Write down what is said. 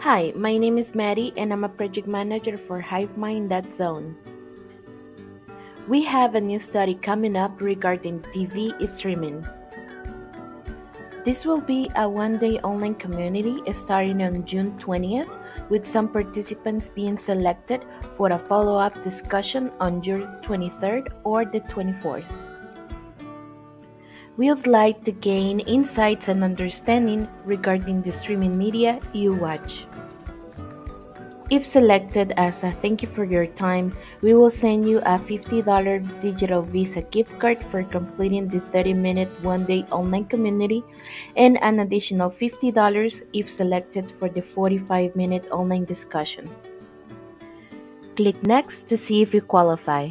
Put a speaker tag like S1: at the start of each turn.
S1: Hi, my name is Maddie and I'm a project manager for HiveMind.zone. We have a new study coming up regarding TV streaming. This will be a one day online community starting on June 20th, with some participants being selected for a follow up discussion on June 23rd or the 24th. We would like to gain insights and understanding regarding the streaming media you watch. If selected as a thank you for your time, we will send you a $50 digital Visa gift card for completing the 30 minute one day online community and an additional $50 if selected for the 45 minute online discussion. Click next to see if you qualify.